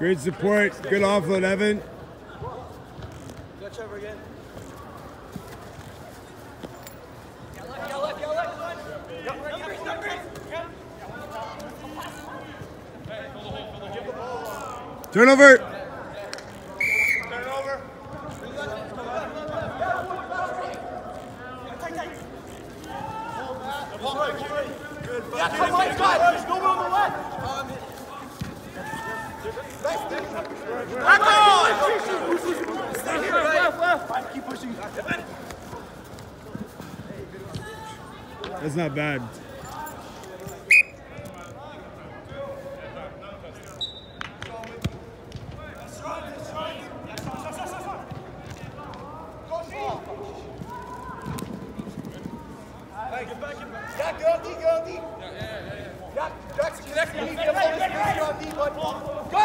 Great support. Good offload, Evan. Go Trevor again. Turnover. Turnover. Yeah, come on, guys. No on the left. Back on! Stay here, left, left. Keep pushing. That's not bad. Go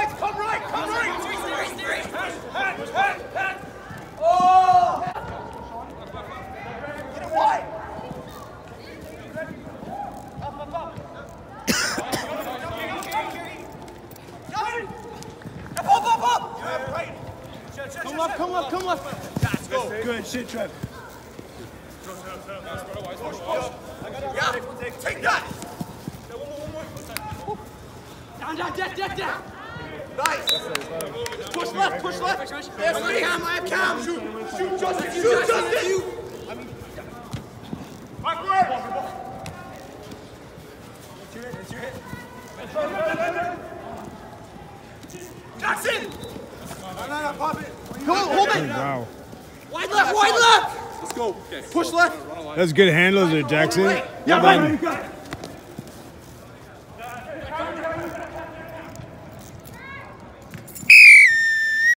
Come up, come up, come up. Let's go. Good shit, Trev. Yeah, take that. Down, down, down, down, down. Nice. Push left, push left. Yes, I am, I am Cam. Shoot, shoot, Justin, shoot, Justin. You. Backward. It's your hit, it's your hit. Jackson! No, no, no, pop it. Come on, hold it. Wow. Wide left, wide left. Let's go. Push left. That's good handles there, Jackson. Yeah, right.